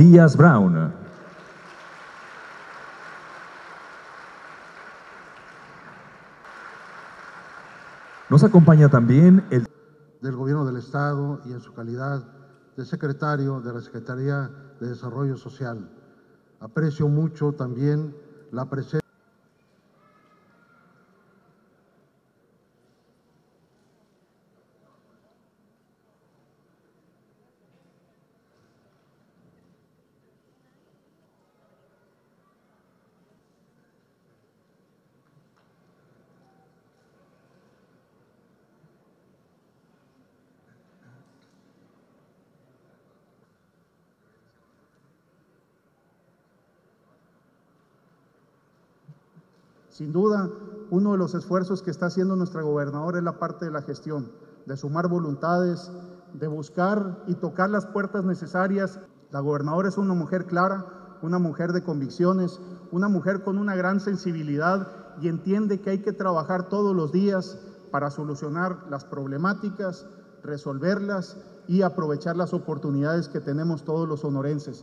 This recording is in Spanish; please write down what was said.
Matías Brown. Nos acompaña también el del Gobierno del Estado y en su calidad de secretario de la Secretaría de Desarrollo Social. Aprecio mucho también la presencia Sin duda, uno de los esfuerzos que está haciendo nuestra gobernadora es la parte de la gestión, de sumar voluntades, de buscar y tocar las puertas necesarias. La gobernadora es una mujer clara, una mujer de convicciones, una mujer con una gran sensibilidad y entiende que hay que trabajar todos los días para solucionar las problemáticas, resolverlas y aprovechar las oportunidades que tenemos todos los sonorenses.